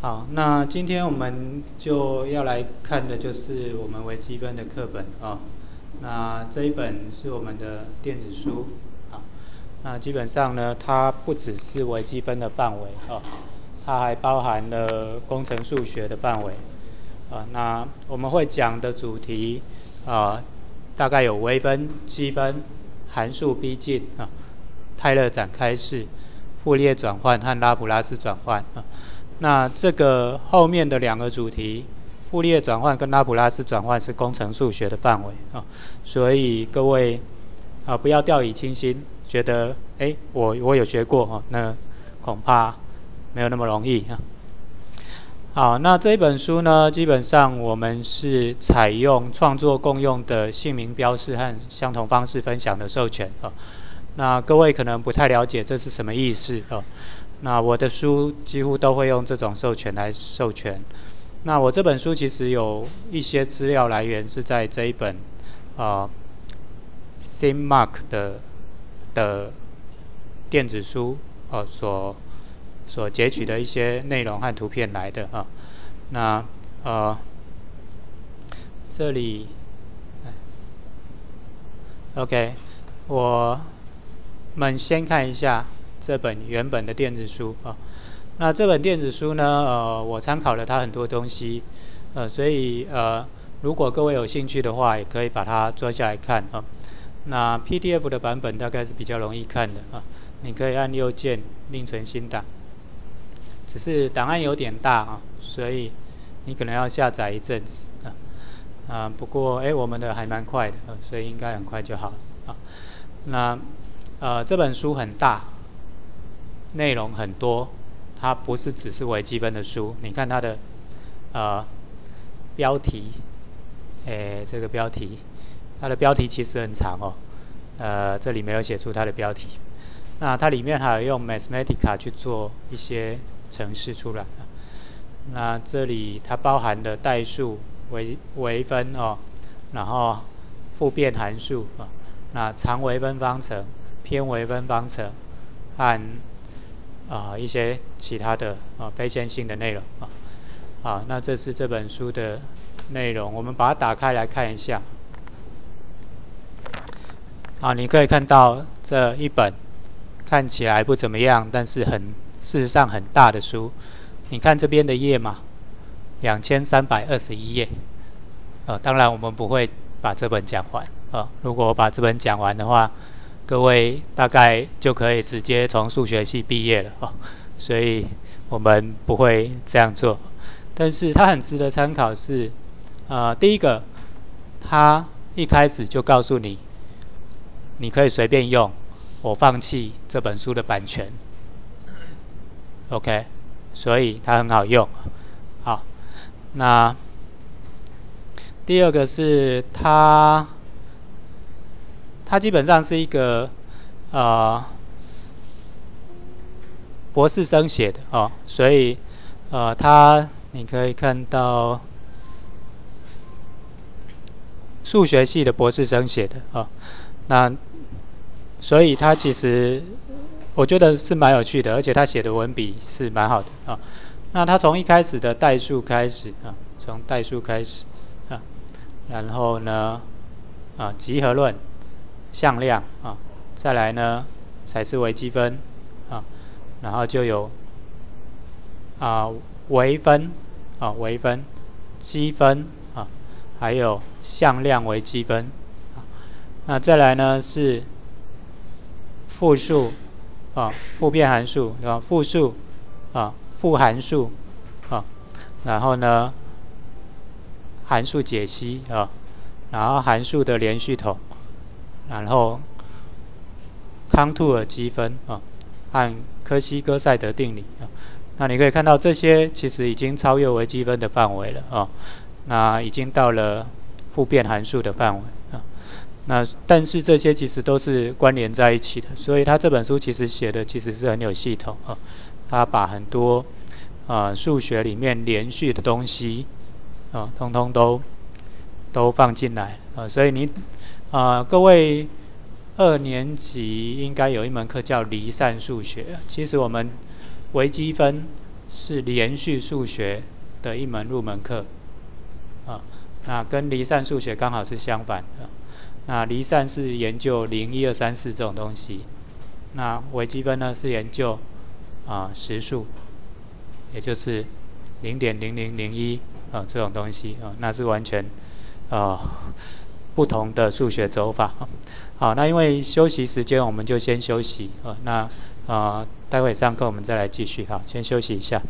好，那今天我们就要来看的就是我们微积分的课本啊。那这一本是我们的电子书啊。那基本上呢，它不只是微积分的范围啊，它还包含了工程数学的范围啊。那我们会讲的主题啊，大概有微分、积分、函数逼近啊、泰勒展开式。傅列转换和拉普拉斯转换啊，那这个后面的两个主题，傅列转换跟拉普拉斯转换是工程数学的范围啊，所以各位啊不要掉以轻心，觉得哎我我有学过哦，那恐怕没有那么容易啊。好，那这一本书呢，基本上我们是采用创作共用的姓名标示和相同方式分享的授权啊。那各位可能不太了解这是什么意思啊。那我的书几乎都会用这种授权来授权。那我这本书其实有一些资料来源是在这一本啊 s i m Mark 的的电子书呃所所截取的一些内容和图片来的啊。那呃这里，OK 我。们先看一下这本原本的电子书啊。那这本电子书呢，呃，我参考了它很多东西，呃，所以呃，如果各位有兴趣的话，也可以把它抓下来看啊。那 PDF 的版本大概是比较容易看的啊，你可以按右键另存新档。只是档案有点大啊，所以你可能要下载一阵子啊。啊，不过哎，我们的还蛮快的，所以应该很快就好啊。那。呃，这本书很大，内容很多，它不是只是微积分的书。你看它的呃标题，诶，这个标题，它的标题其实很长哦。呃，这里没有写出它的标题。那它里面还有用 Mathematica 去做一些程式出来。那这里它包含的代数、微微分哦，然后复变函数啊，那常微分方程。偏微分方程和啊一些其他的啊非线性的内容啊，好，那这是这本书的内容，我们把它打开来看一下。啊，你可以看到这一本看起来不怎么样，但是很事实上很大的书。你看这边的页码，两千三百二十一页。呃，当然我们不会把这本讲完啊。如果我把这本讲完的话，各位大概就可以直接从数学系毕业了哦，所以我们不会这样做。但是它很值得参考，是呃，第一个，它一开始就告诉你，你可以随便用，我放弃这本书的版权。OK，所以它很好用。好，那第二个是它。它基本上是一个呃博士生写的哦，所以呃，他你可以看到数学系的博士生写的哦，那所以他其实我觉得是蛮有趣的，而且他写的文笔是蛮好的啊。那他从一开始的代数开始啊，从代数开始啊，然后呢啊集合论。向量啊，再来呢才是微积分啊，然后就有啊微分啊微分积分啊，还有向量微积分啊，那再来呢是复数啊复变函数啊复数啊复函数啊，然后呢函数解析啊，然后函数的连续统。然后康托尔积分啊，和科西哥塞德定理啊，那你可以看到这些其实已经超越微积分的范围了啊，那已经到了复变函数的范围啊，那但是这些其实都是关联在一起的，所以他这本书其实写的其实是很有系统啊，他把很多啊数学里面连续的东西啊，通通都都放进来啊，所以你。啊，各位二年级应该有一门课叫离散数学。其实我们微积分是连续数学的一门入门课，啊，那跟离散数学刚好是相反的。那离散是研究零一二三四这种东西，那微积分呢是研究啊实数，也就是零点零零零一啊这种东西啊，那是完全啊不同的数学走法。好，那因为休息时间，我们就先休息啊。那啊，待会上课我们再来继续哈，先休息一下。